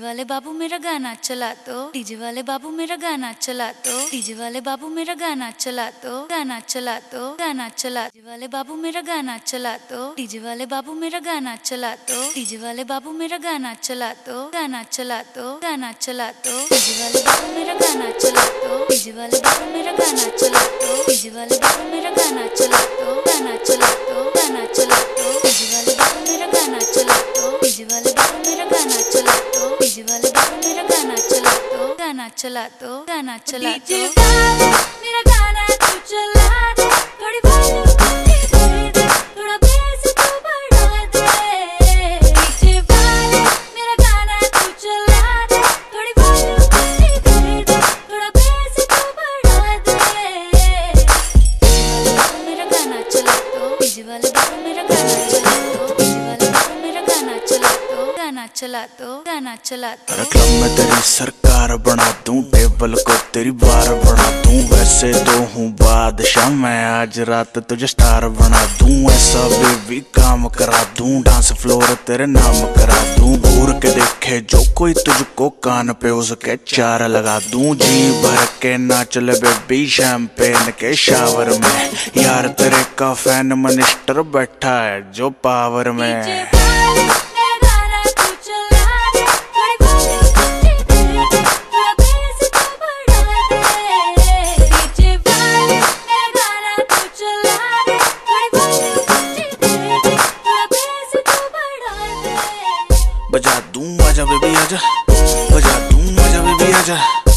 वाले बाबू मेरा गाना चला तो डीजे वाले बाबू मेरा गाना चला तो डीजे वाले बाबू मेरा गाना चला तो गाना चला तो गाना चला डीजे वाले बाबू मेरा गाना चला तो डीजे वाले बाबू मेरा गाना चला तो डीजे वाले बाबू मेरा गाना चला तो गाना चला तो गाना चला तो डीजे वाले बाबू मेरा गाना चला तो डीजे वाले बाबू मेरा गाना चला तो डीजे वाले बाबू मेरा गाना चला तो मेरा गाना चला तो गाना चला तो गाना चला तो वाले मेरा गाना तू चला दे। थोड़ी दे थोड़ा बेस तू बढ़ा दे। डीजे वाले मेरा गाना तू चला दे। थोड़ी दे थोड़ा बेस तू बढ़ा दे। मेरा गाना चला तो डीजे वाले चला तो गाना चला क्लब में तेरी सरकार बना दूँ टेबल को तेरी बार बना दूँ। वैसे तो हूँ बादशाह मैं आज रात तुझे स्टार बना दूँ। ऐसा बेबी काम करा दूँ डांस फ्लोर तेरे नाम करा दूँ। घूर के देखे जो कोई तुझको कान पे उसके चार लगा दूँ। जी भर के नाच ले बेबी शैम्पेन के शावर में। यार तेरे का फ़ैन मिनिस्टर बैठा है जो पावर में Watch out, baby, watch out. Watch out, baby, watch.